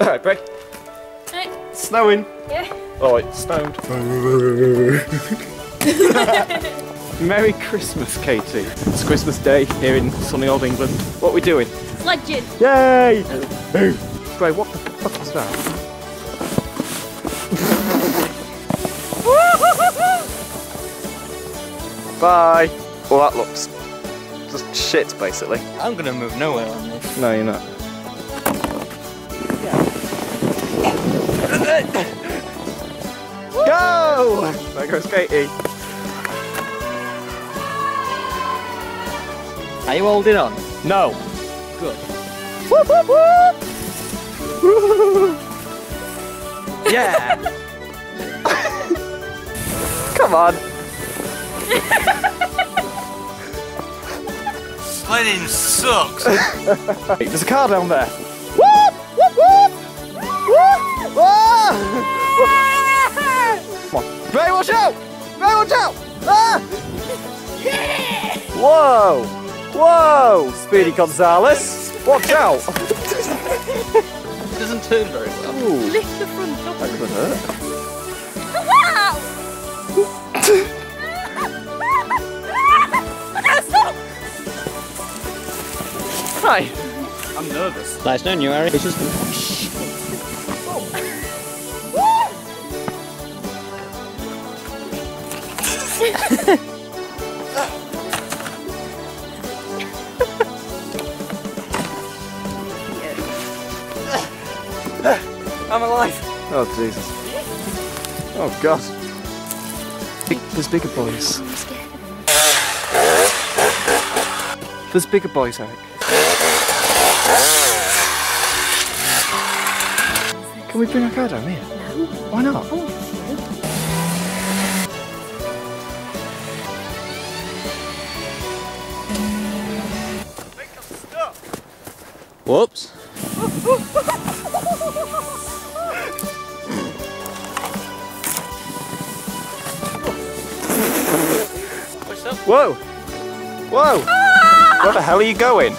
Alright, Bray. Right. Snowing. Yeah. Oh, it snowed. Merry Christmas, Katie. It's Christmas Day here in sunny old England. What are we doing? Sledging. Yay! Bray, what the fuck is that? Bye. Well, that looks just shit, basically. I'm gonna move nowhere on this. No, you're not. Go! There goes Katie. Are you holding on? No. Good. Whoop, whoop, whoop. Yeah! Come on. Sledding sucks! Hey, There's a car down there. Ah. Come on. Ray, watch out! Ray, watch out! Ah! Whoa! Whoa! Speedy Gonzales! Watch out! it Doesn't turn very well. Ooh, Lift the front up. that could hurt. Wow! Hi. I'm nervous. Nice knowing you, Harry. It's just... I'm alive! Oh, Jesus. Oh, God. There's bigger boys. There's bigger boys, Eric. Can we bring our car down here? No. Why not? Oh. Whoops. What's up? Whoa! Whoa! Where the hell are you going?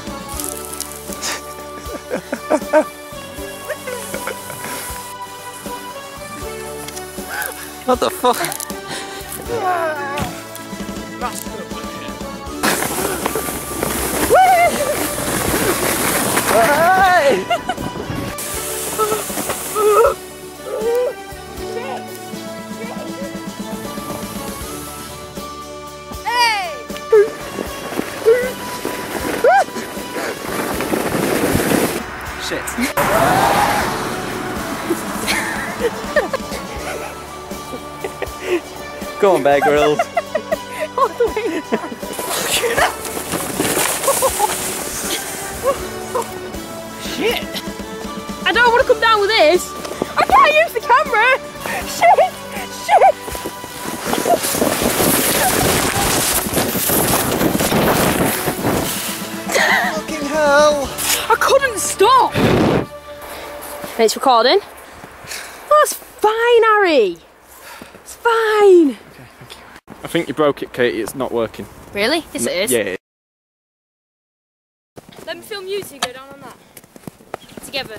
What the fuck? Go on, Bear Grylls. All the way Shit! I don't want to come down with this. I can't use the camera. Shit! Shit! Fucking hell! I couldn't stop. Oh, it's recording. That's fine, Harry. It's fine. I think you broke it, Katie. It's not working. Really? Yes, it is. Yeah. Let me film you two go down on that. Together.